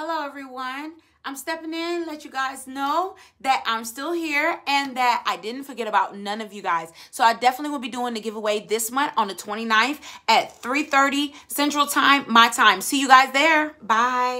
Hello, everyone. I'm stepping in, let you guys know that I'm still here and that I didn't forget about none of you guys. So I definitely will be doing the giveaway this month on the 29th at 3.30 Central Time, my time. See you guys there. Bye.